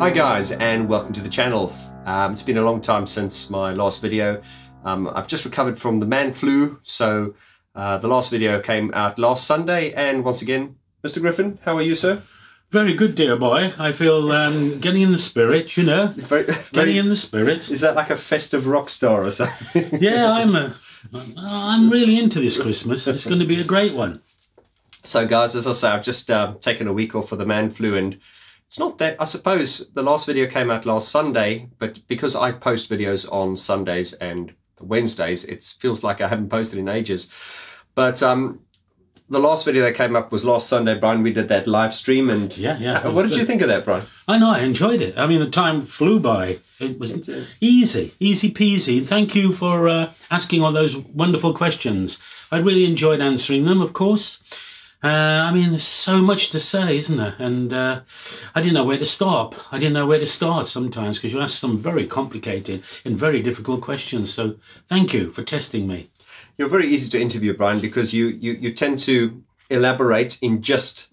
Hi guys and welcome to the channel. Um, it's been a long time since my last video. Um, I've just recovered from the man flu, so uh, the last video came out last Sunday and once again, Mr. Griffin, how are you sir? Very good, dear boy. I feel um, getting in the spirit, you know. Very, Getting very, in the spirit. is that like a festive rock star or something? Yeah, I'm a, I'm really into this Christmas. It's going to be a great one. So, guys, as I say, I've just uh, taken a week off for the man flu, and it's not that. I suppose the last video came out last Sunday, but because I post videos on Sundays and Wednesdays, it feels like I haven't posted in ages. But um, the last video that came up was last Sunday, Brian. We did that live stream, and Yeah, yeah. What did you think of that, Brian? I know, I enjoyed it. I mean, the time flew by. It was easy, easy peasy. Thank you for uh, asking all those wonderful questions. I really enjoyed answering them, of course. Uh, I mean, there's so much to say, isn't there? And uh, I didn't know where to stop. I didn't know where to start sometimes because you ask some very complicated and very difficult questions. So thank you for testing me. You're very easy to interview, Brian, because you you, you tend to elaborate in just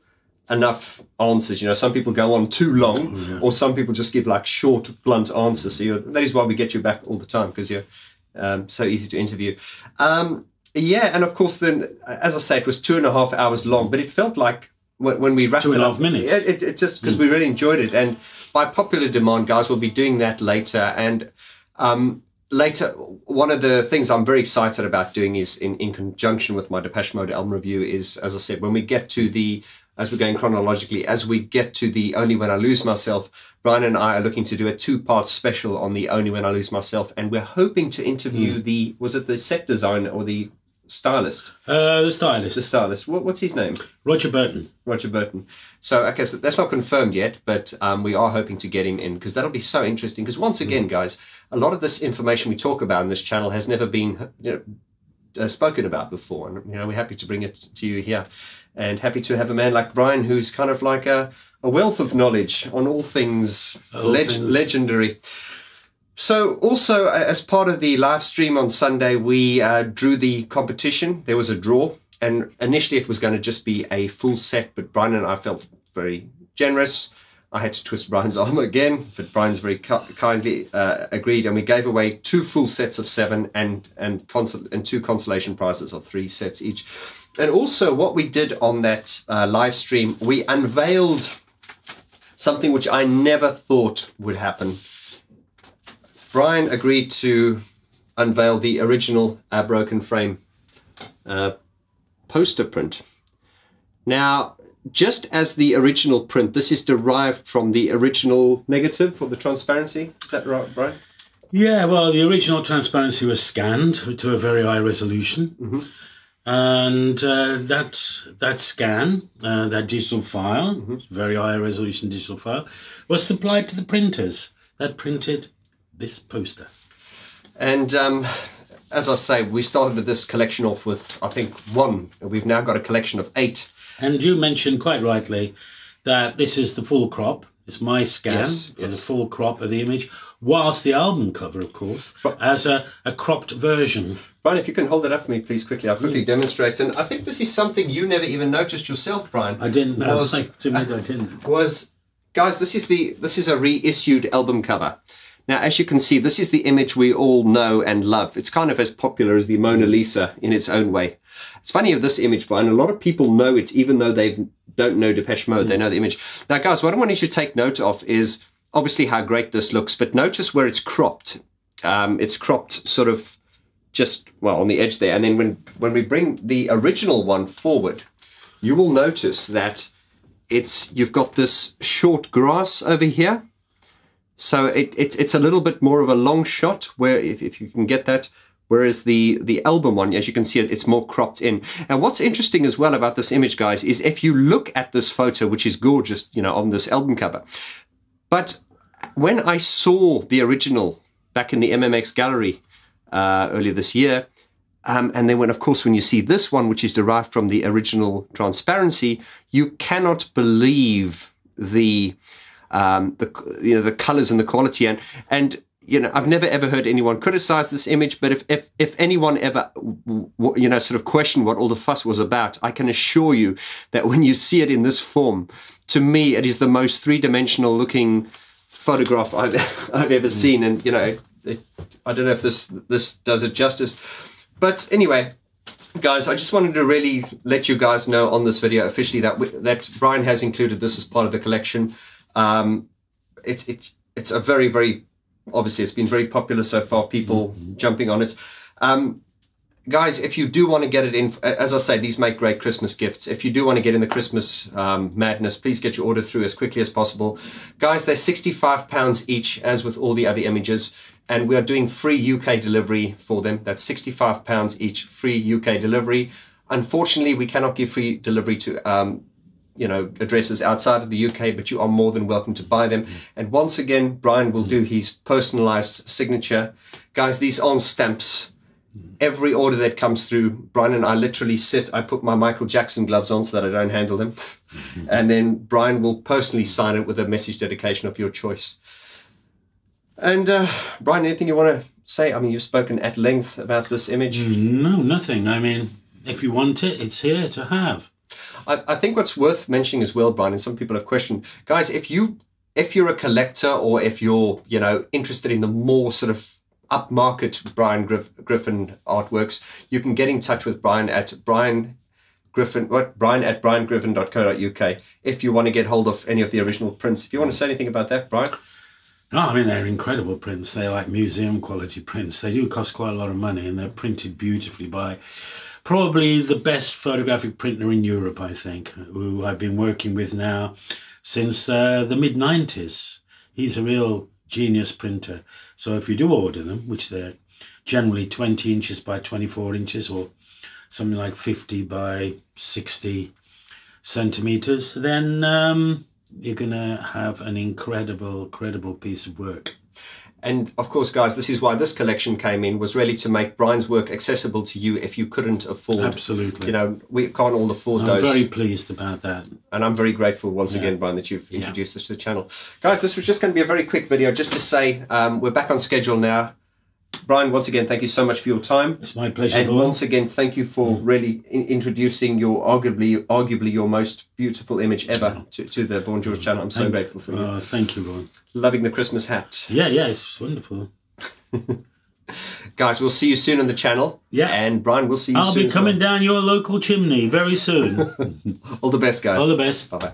enough answers. You know, some people go on too long, or some people just give like short, blunt answers. So you're, that is why we get you back all the time because you're um, so easy to interview. Um, yeah, and of course, then as I say, it was two and a half hours long, but it felt like when, when we wrapped Two and it up, half minutes. It, it, it just because we really enjoyed it, and by popular demand, guys, we'll be doing that later. And um, later, one of the things I'm very excited about doing is in, in conjunction with my Depeche Mode album review is, as I said, when we get to the as we're going chronologically, as we get to the Only When I Lose Myself, Brian and I are looking to do a two-part special on the Only When I Lose Myself, and we're hoping to interview the was it the set designer or the stylist? Uh, the stylist, The stylist. What, what's his name? Roger Burton. Roger Burton. So, I guess that's not confirmed yet, but um, we are hoping to get him in because that'll be so interesting. Because once again, guys, a lot of this information we talk about in this channel has never been you know, uh, spoken about before, and you know we're happy to bring it to you here, and happy to have a man like Brian who's kind of like a, a wealth of knowledge on all things, All leg- things. legendary. So, also as part of the live stream on Sunday, we uh, drew the competition. There was a draw, and initially it was going to just be a full set, but Brian and I felt very generous. I had to twist Brian's arm again, but Brian's very ki- kindly uh, agreed, and we gave away two full sets of seven and and, consol- and two consolation prizes of three sets each. And also, what we did on that uh, live stream, we unveiled something which I never thought would happen. Brian agreed to unveil the original uh, broken frame uh, poster print. Now, just as the original print, this is derived from the original negative for the transparency. Is that right, Brian? Yeah, well, the original transparency was scanned to a very high resolution, and uh, that that scan, uh, that digital file, very high resolution digital file, was supplied to the printers that printed this poster. And um, as I say, we started this collection off with, I think, one. We've now got a collection of eight. And you mentioned quite rightly that this is the full crop. It's my scan Yes, for yes. the full crop of the image, whilst the album cover, of course, as a, a cropped version. Brian, if you can hold it up for me, please, quickly. I'll quickly demonstrate. And I think this is something you never even noticed yourself, Brian. I didn't know. Was- I admit I didn't. was guys this is the this is a reissued album cover now as you can see this is the image we all know and love. It's kind of as popular as the mona lisa in its own way. It's funny of this image brian a lot of people know it even though they don't know depeche mode. They know the image. Now guys what i want you to take note of is obviously how great this looks but notice where it's cropped. Um, it's cropped sort of just well on the edge there. And then when when we bring the original one forward you will notice that it's you've got this short grass over here so it, it it's a little bit more of a long shot where if, if you can get that whereas the the album one as you can see it, it's more cropped in. And what's interesting as well about this image guys is if you look at this photo which is gorgeous you know on this album cover. But when i saw the original back in the mmx gallery uh, earlier this year um, and then when, of course, when you see this one, which is derived from the original transparency, you cannot believe the um, the you know the colors and the quality and and you know I've never ever heard anyone criticize this image, but if if, if anyone ever you know sort of questioned what all the fuss was about, I can assure you that when you see it in this form, to me it is the most three dimensional looking photograph I've, I've ever seen, and you know, it, I don't know if this this does it justice. But anyway, guys, I just wanted to really let you guys know on this video officially that we, that Brian has included this as part of the collection. Um, it's it's it's a very very obviously it's been very popular so far. People jumping on it. Um, guys, if you do want to get it in, as I say, these make great Christmas gifts. If you do want to get in the Christmas um, madness, please get your order through as quickly as possible. Guys, they're £65 each, as with all the other images. And we are doing free UK delivery for them. That's £65 each, free UK delivery. Unfortunately, we cannot give free delivery to um, you know addresses outside of the UK, but you are more than welcome to buy them. And once again, Brian will do his personalized signature. Guys, these aren't stamps. Every order that comes through, Brian and I literally sit. I put my Michael Jackson gloves on so that I don't handle them, and then Brian will personally sign it with a message dedication of your choice. And uh, Brian, anything you want to say? I mean, you've spoken at length about this image. No, nothing. I mean, if you want it, it's here to have. I, I think what's worth mentioning as well, Brian, and some people have questioned, guys, if you if you're a collector or if you're you know interested in the more sort of upmarket Brian Griff, Griffin artworks, you can get in touch with Brian at Brian Griffin what Brian at briangriffin.co.uk if you want to get hold of any of the original prints. If you want to say anything about that, Brian. No, I mean they're incredible prints. They're like museum quality prints. They do cost quite a lot of money, and they're printed beautifully by probably the best photographic printer in Europe, I think, who I've been working with now since uh, the mid '90s. He's a real genius printer. So if you do order them, which they're generally 20 inches by 24 inches, or something like 50 by 60 centimeters, then um, you're going to have an incredible, incredible piece of work. And of course, guys, this is why this collection came in was really to make Brian's work accessible to you if you couldn't afford. Absolutely. You know, we can't all afford those. I'm very pleased about that. And I'm very grateful once again, Brian, that you've introduced us to the channel. Guys, this was just going to be a very quick video just to say um, we're back on schedule now. Brian, once again, thank you so much for your time. It's my pleasure. And once again, thank you for mm. really in- introducing your arguably arguably your most beautiful image ever to, to the Vaughn George channel. I'm so grateful for you. Oh, thank you, Vaughn. Loving the Christmas hat. Yeah, yeah, it's wonderful. Guys, we'll see you soon on the channel. Yeah. And Brian, we'll see you I'll soon. be coming down your local chimney very soon. All the best, guys. All the best. Bye bye.